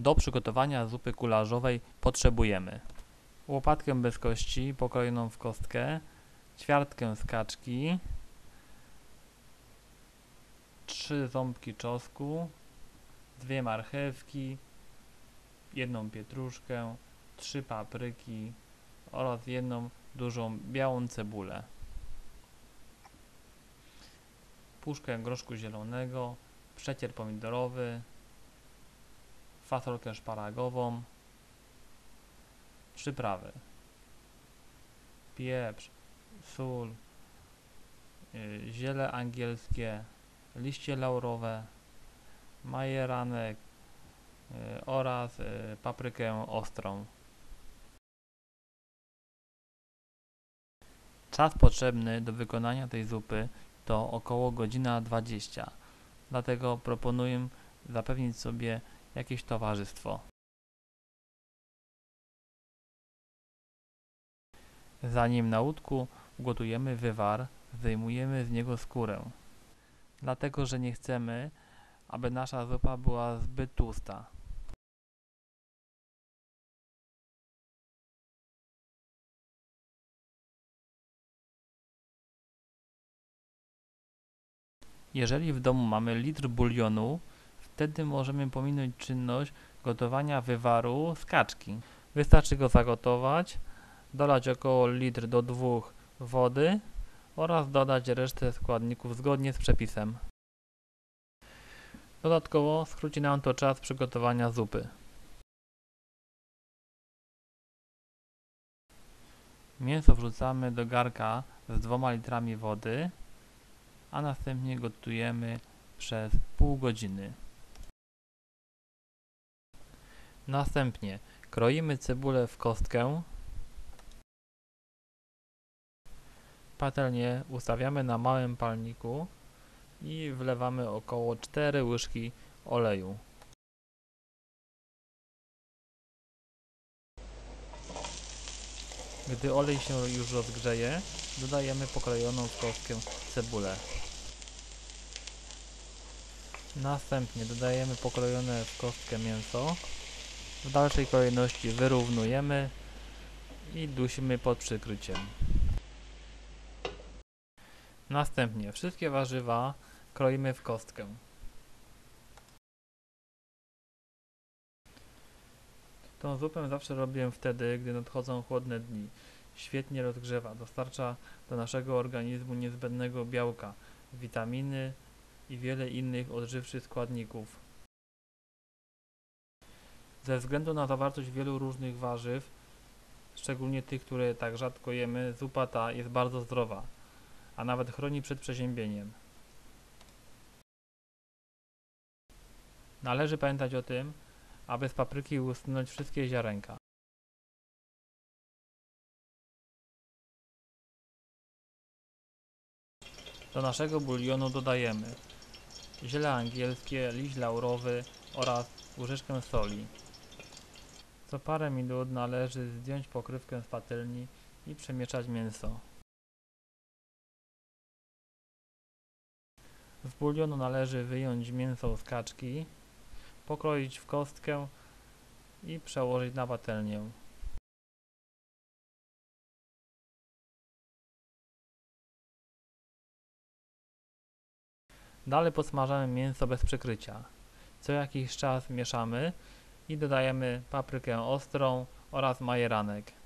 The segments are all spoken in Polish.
Do przygotowania zupy kularzowej potrzebujemy łopatkę bez kości pokrojoną w kostkę, ćwiartkę z kaczki, trzy ząbki czosnku, dwie marchewki, jedną pietruszkę, trzy papryki oraz jedną dużą białą cebulę. Puszkę groszku zielonego, przecier pomidorowy, fasolkę szparagową, przyprawy, pieprz, sól, y, ziele angielskie, liście laurowe, majeranek. Y, oraz y, paprykę ostrą. Czas potrzebny do wykonania tej zupy to około godzina 20. Dlatego proponuję zapewnić sobie jakieś towarzystwo. Zanim na łódku ugotujemy wywar, zdejmujemy z niego skórę. Dlatego, że nie chcemy, aby nasza zupa była zbyt tłusta. Jeżeli w domu mamy litr bulionu, wtedy możemy pominąć czynność gotowania wywaru z kaczki. Wystarczy go zagotować, dolać około litr do 2 wody oraz dodać resztę składników zgodnie z przepisem. Dodatkowo skróci nam to czas przygotowania zupy. Mięso wrzucamy do garka z 2 litrami wody, a następnie gotujemy przez pół godziny. Następnie kroimy cebulę w kostkę Patelnię ustawiamy na małym palniku i wlewamy około 4 łyżki oleju. Gdy olej się już rozgrzeje, dodajemy pokrojoną w kostkę cebulę. Następnie dodajemy pokrojone w kostkę mięso. W dalszej kolejności wyrównujemy i dusimy pod przykryciem. Następnie wszystkie warzywa kroimy w kostkę. Tą zupę zawsze robię wtedy, gdy nadchodzą chłodne dni. Świetnie rozgrzewa, dostarcza do naszego organizmu niezbędnego białka, witaminy i wiele innych odżywczych składników. Ze względu na zawartość wielu różnych warzyw, szczególnie tych, które tak rzadko jemy, zupa ta jest bardzo zdrowa a nawet chroni przed przeziębieniem. Należy pamiętać o tym, aby z papryki usunąć wszystkie ziarenka. Do naszego bulionu dodajemy ziele angielskie, liść laurowy oraz łyżeczkę soli. Co parę minut należy zdjąć pokrywkę z patelni i przemieszać mięso. Z bulionu należy wyjąć mięso z kaczki, pokroić w kostkę i przełożyć na patelnię. Dalej podsmażamy mięso bez przykrycia. Co jakiś czas mieszamy i dodajemy paprykę ostrą oraz majeranek.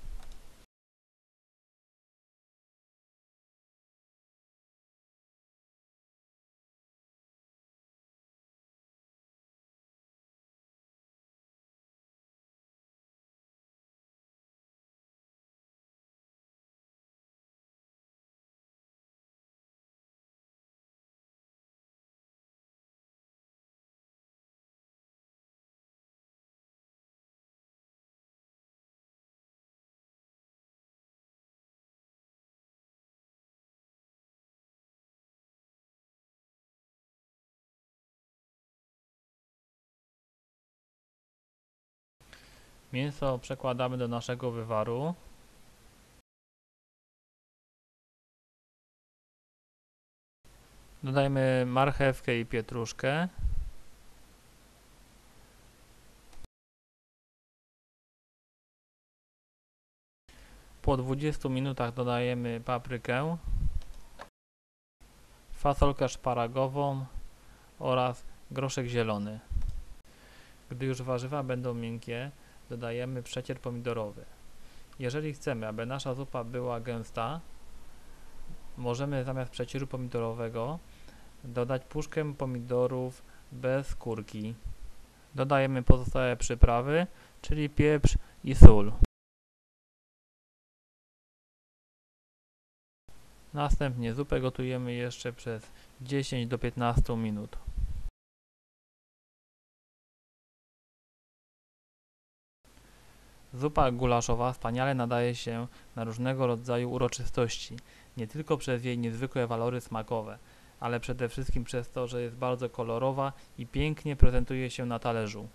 Mięso przekładamy do naszego wywaru. Dodajmy marchewkę i pietruszkę. Po 20 minutach dodajemy paprykę, fasolkę szparagową oraz groszek zielony. Gdy już warzywa będą miękkie, dodajemy przecier pomidorowy. Jeżeli chcemy, aby nasza zupa była gęsta, możemy zamiast przecieru pomidorowego dodać puszkę pomidorów bez skórki. Dodajemy pozostałe przyprawy, czyli pieprz i sól. Następnie zupę gotujemy jeszcze przez 10 do 15 minut. Zupa gulaszowa wspaniale nadaje się na różnego rodzaju uroczystości, nie tylko przez jej niezwykłe walory smakowe, ale przede wszystkim przez to, że jest bardzo kolorowa i pięknie prezentuje się na talerzu.